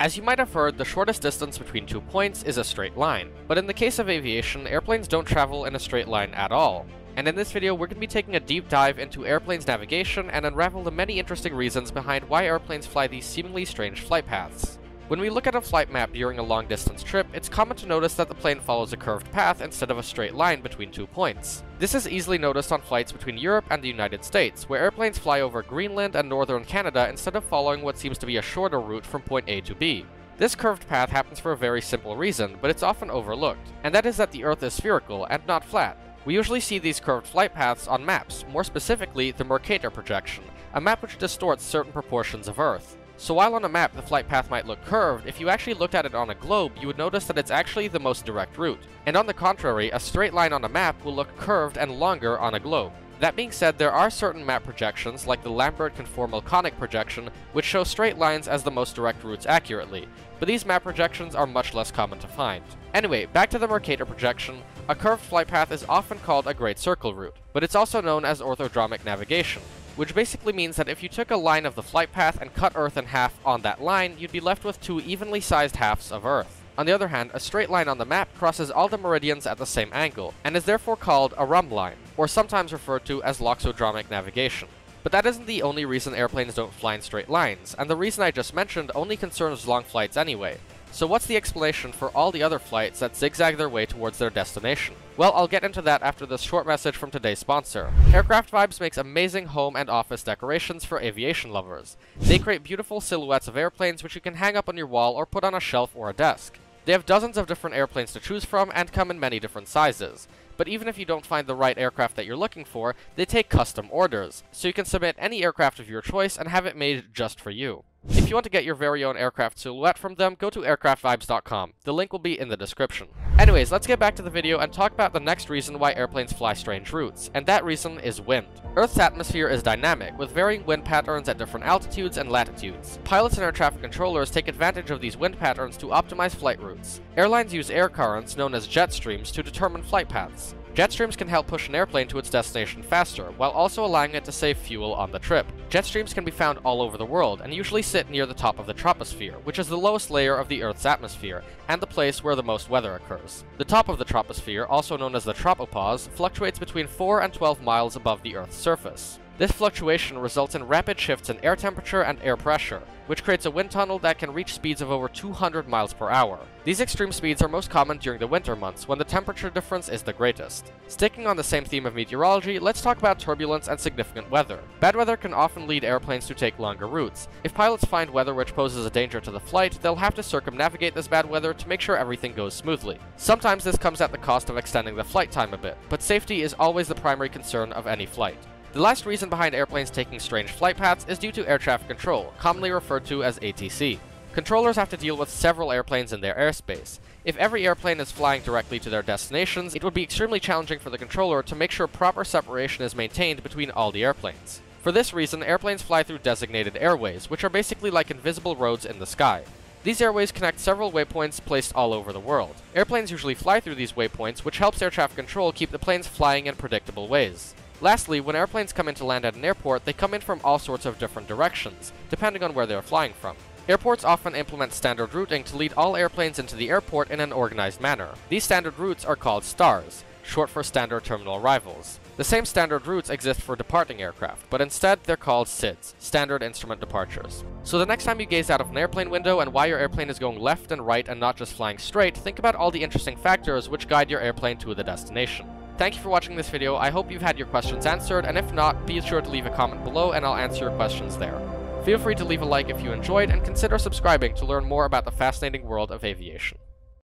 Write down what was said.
As you might have heard, the shortest distance between two points is a straight line, but in the case of aviation, airplanes don't travel in a straight line at all. And in this video, we're going to be taking a deep dive into airplanes navigation and unravel the many interesting reasons behind why airplanes fly these seemingly strange flight paths. When we look at a flight map during a long distance trip, it's common to notice that the plane follows a curved path instead of a straight line between two points. This is easily noticed on flights between Europe and the United States, where airplanes fly over Greenland and northern Canada instead of following what seems to be a shorter route from point A to B. This curved path happens for a very simple reason, but it's often overlooked, and that is that the Earth is spherical and not flat. We usually see these curved flight paths on maps, more specifically the Mercator projection, a map which distorts certain proportions of Earth. So while on a map the flight path might look curved, if you actually looked at it on a globe, you would notice that it's actually the most direct route. And on the contrary, a straight line on a map will look curved and longer on a globe. That being said, there are certain map projections, like the Lambert conformal conic projection, which show straight lines as the most direct routes accurately, but these map projections are much less common to find. Anyway, back to the Mercator projection, a curved flight path is often called a Great Circle route, but it's also known as orthodromic navigation which basically means that if you took a line of the flight path and cut Earth in half on that line, you'd be left with two evenly sized halves of Earth. On the other hand, a straight line on the map crosses all the meridians at the same angle, and is therefore called a rhumb line, or sometimes referred to as loxodromic navigation. But that isn't the only reason airplanes don't fly in straight lines, and the reason I just mentioned only concerns long flights anyway. So what's the explanation for all the other flights that zigzag their way towards their destination? Well, I'll get into that after this short message from today's sponsor. Aircraft Vibes makes amazing home and office decorations for aviation lovers. They create beautiful silhouettes of airplanes which you can hang up on your wall or put on a shelf or a desk. They have dozens of different airplanes to choose from and come in many different sizes. But even if you don't find the right aircraft that you're looking for, they take custom orders, so you can submit any aircraft of your choice and have it made just for you. If you want to get your very own aircraft silhouette from them, go to aircraftvibes.com. The link will be in the description. Anyways, let's get back to the video and talk about the next reason why airplanes fly strange routes, and that reason is wind. Earth's atmosphere is dynamic, with varying wind patterns at different altitudes and latitudes. Pilots and air traffic controllers take advantage of these wind patterns to optimize flight routes. Airlines use air currents, known as jet streams, to determine flight paths. Jet streams can help push an airplane to its destination faster, while also allowing it to save fuel on the trip. Jet streams can be found all over the world, and usually sit near the top of the troposphere, which is the lowest layer of the Earth's atmosphere, and the place where the most weather occurs. The top of the troposphere, also known as the tropopause, fluctuates between 4 and 12 miles above the Earth's surface. This fluctuation results in rapid shifts in air temperature and air pressure, which creates a wind tunnel that can reach speeds of over 200 miles per hour. These extreme speeds are most common during the winter months, when the temperature difference is the greatest. Sticking on the same theme of meteorology, let's talk about turbulence and significant weather. Bad weather can often lead airplanes to take longer routes. If pilots find weather which poses a danger to the flight, they'll have to circumnavigate this bad weather to make sure everything goes smoothly. Sometimes this comes at the cost of extending the flight time a bit, but safety is always the primary concern of any flight. The last reason behind airplanes taking strange flight paths is due to air traffic control, commonly referred to as ATC. Controllers have to deal with several airplanes in their airspace. If every airplane is flying directly to their destinations, it would be extremely challenging for the controller to make sure proper separation is maintained between all the airplanes. For this reason, airplanes fly through designated airways, which are basically like invisible roads in the sky. These airways connect several waypoints placed all over the world. Airplanes usually fly through these waypoints, which helps air traffic control keep the planes flying in predictable ways. Lastly, when airplanes come in to land at an airport, they come in from all sorts of different directions, depending on where they are flying from. Airports often implement standard routing to lead all airplanes into the airport in an organized manner. These standard routes are called STARS, short for Standard Terminal Arrivals. The same standard routes exist for departing aircraft, but instead they're called SIDs, Standard Instrument Departures. So the next time you gaze out of an airplane window and why your airplane is going left and right and not just flying straight, think about all the interesting factors which guide your airplane to the destination. Thank you for watching this video, I hope you've had your questions answered, and if not, be sure to leave a comment below and I'll answer your questions there. Feel free to leave a like if you enjoyed, and consider subscribing to learn more about the fascinating world of aviation.